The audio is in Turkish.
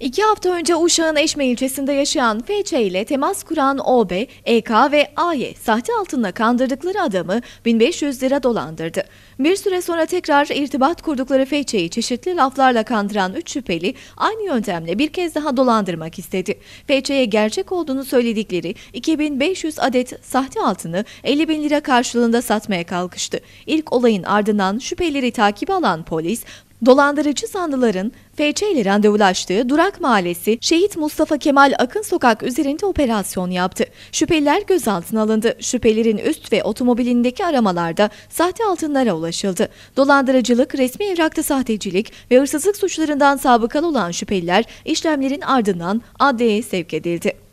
İki hafta önce Uşak'ın Eşme ilçesinde yaşayan FC ile temas kuran OB, EK ve AY sahte altınla kandırdıkları adamı 1500 lira dolandırdı. Bir süre sonra tekrar irtibat kurdukları FC'yi çeşitli laflarla kandıran 3 şüpheli aynı yöntemle bir kez daha dolandırmak istedi. FC'ye gerçek olduğunu söyledikleri 2500 adet sahte altını 50 bin lira karşılığında satmaya kalkıştı. İlk olayın ardından şüpheleri takibe alan polis, Dolandırıcı zanlıların FC ile randevulaştığı Durak Mahallesi Şehit Mustafa Kemal Akın Sokak üzerinde operasyon yaptı. Şüpheliler gözaltına alındı. Şüphelerin üst ve otomobilindeki aramalarda sahte altınlara ulaşıldı. Dolandırıcılık, resmi evrakta sahtecilik ve hırsızlık suçlarından sabıkalı olan şüpheliler işlemlerin ardından adliyeye sevk edildi.